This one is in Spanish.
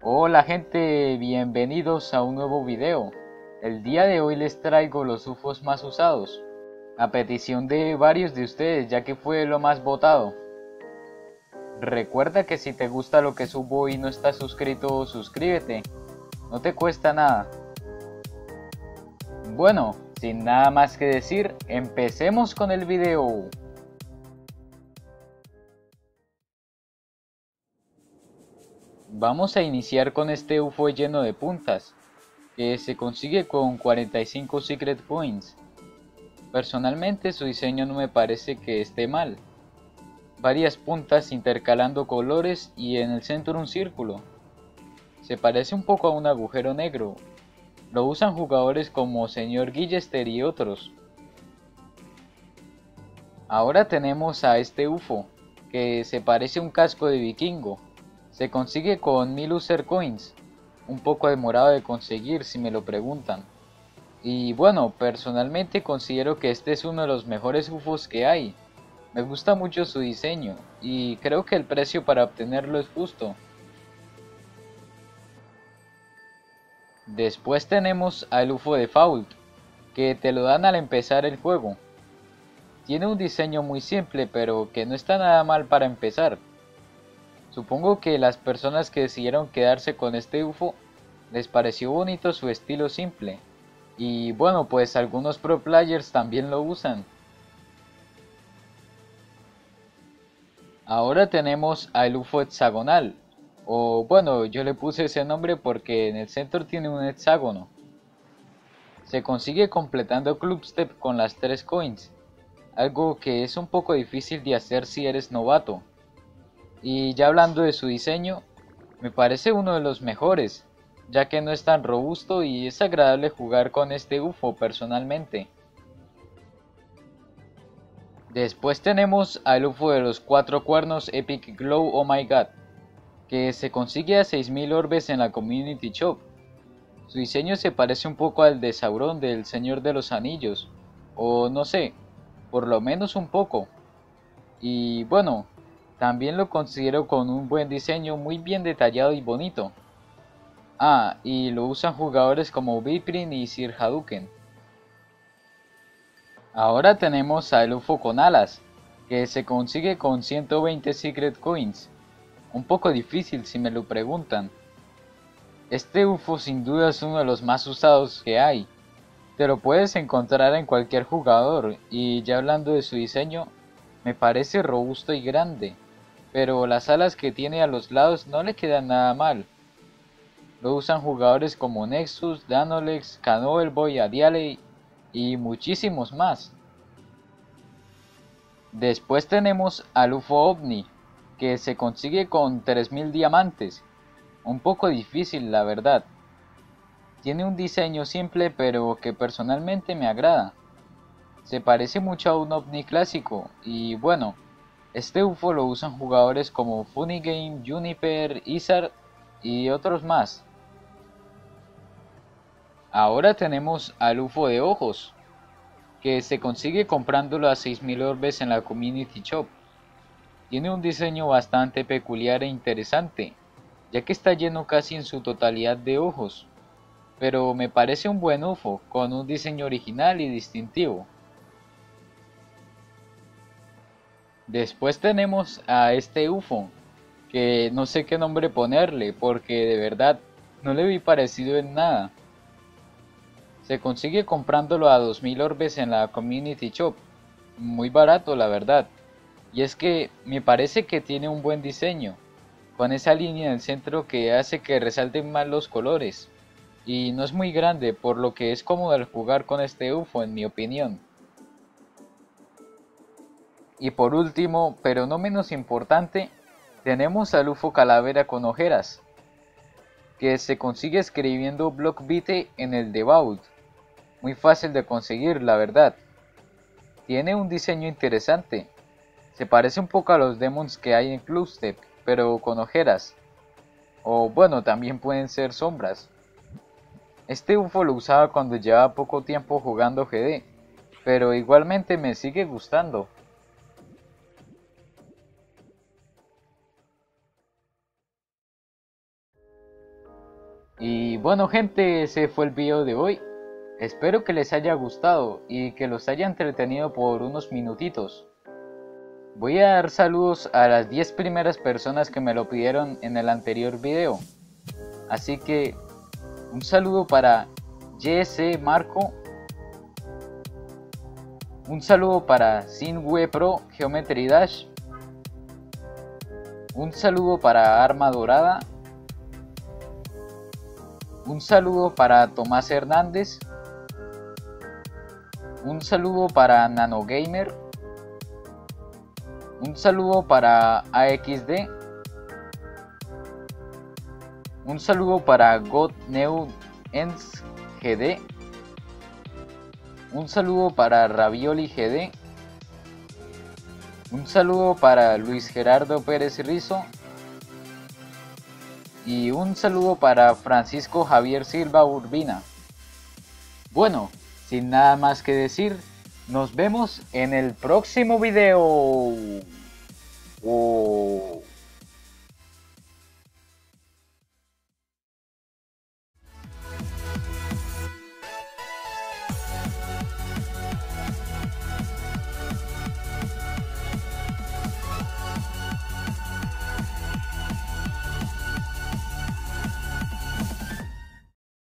Hola gente, bienvenidos a un nuevo video. El día de hoy les traigo los UFOs más usados, a petición de varios de ustedes ya que fue lo más votado. Recuerda que si te gusta lo que subo y no estás suscrito, suscríbete, no te cuesta nada. Bueno, sin nada más que decir, empecemos con el video. Vamos a iniciar con este UFO lleno de puntas, que se consigue con 45 Secret Coins. Personalmente su diseño no me parece que esté mal. Varias puntas intercalando colores y en el centro un círculo. Se parece un poco a un agujero negro. Lo usan jugadores como Señor Guillester y otros. Ahora tenemos a este UFO, que se parece a un casco de vikingo se consigue con 1000 user coins, un poco demorado de conseguir si me lo preguntan. Y bueno, personalmente considero que este es uno de los mejores UFOs que hay. Me gusta mucho su diseño y creo que el precio para obtenerlo es justo. Después tenemos al UFO de Fault, que te lo dan al empezar el juego. Tiene un diseño muy simple pero que no está nada mal para empezar. Supongo que las personas que decidieron quedarse con este UFO les pareció bonito su estilo simple. Y bueno, pues algunos pro players también lo usan. Ahora tenemos al UFO hexagonal. O bueno, yo le puse ese nombre porque en el centro tiene un hexágono. Se consigue completando Clubstep con las 3 coins. Algo que es un poco difícil de hacer si eres novato. Y ya hablando de su diseño, me parece uno de los mejores, ya que no es tan robusto y es agradable jugar con este UFO personalmente. Después tenemos al UFO de los cuatro cuernos Epic Glow Oh My God, que se consigue a 6000 orbes en la Community Shop. Su diseño se parece un poco al de Sauron del Señor de los Anillos, o no sé, por lo menos un poco. Y bueno, también lo considero con un buen diseño muy bien detallado y bonito. Ah, y lo usan jugadores como Viprin y Sir Hadouken. Ahora tenemos al UFO con alas, que se consigue con 120 Secret Coins. Un poco difícil si me lo preguntan. Este UFO sin duda es uno de los más usados que hay. Te lo puedes encontrar en cualquier jugador y ya hablando de su diseño, me parece robusto y grande pero las alas que tiene a los lados no le quedan nada mal. Lo usan jugadores como Nexus, Danolex, Canovelboy, Adiale y muchísimos más. Después tenemos al UFO OVNI, que se consigue con 3000 diamantes. Un poco difícil la verdad. Tiene un diseño simple pero que personalmente me agrada. Se parece mucho a un OVNI clásico y bueno, este UFO lo usan jugadores como Funny Game, Juniper, Izar y otros más. Ahora tenemos al UFO de ojos, que se consigue comprándolo a 6000 orbes en la Community Shop. Tiene un diseño bastante peculiar e interesante, ya que está lleno casi en su totalidad de ojos, pero me parece un buen UFO, con un diseño original y distintivo. Después tenemos a este UFO, que no sé qué nombre ponerle, porque de verdad no le vi parecido en nada. Se consigue comprándolo a 2000 orbes en la Community Shop. Muy barato, la verdad. Y es que me parece que tiene un buen diseño, con esa línea en el centro que hace que resalten más los colores. Y no es muy grande, por lo que es cómodo al jugar con este UFO en mi opinión. Y por último, pero no menos importante, tenemos al UFO calavera con ojeras, que se consigue escribiendo Blockbite en el Devault. Muy fácil de conseguir, la verdad. Tiene un diseño interesante. Se parece un poco a los demons que hay en Clubstep, pero con ojeras. O bueno, también pueden ser sombras. Este UFO lo usaba cuando llevaba poco tiempo jugando GD, pero igualmente me sigue gustando. Y bueno gente, ese fue el video de hoy. Espero que les haya gustado y que los haya entretenido por unos minutitos. Voy a dar saludos a las 10 primeras personas que me lo pidieron en el anterior video. Así que un saludo para JS Marco. Un saludo para Sinwe Pro Geometry Dash. Un saludo para Arma Dorada. Un saludo para Tomás Hernández. Un saludo para Nano Gamer. Un saludo para AXD. Un saludo para GodNewEns GD. Un saludo para Ravioli GD. Un saludo para Luis Gerardo Pérez Rizo. Y un saludo para Francisco Javier Silva Urbina. Bueno, sin nada más que decir, nos vemos en el próximo video. Oh.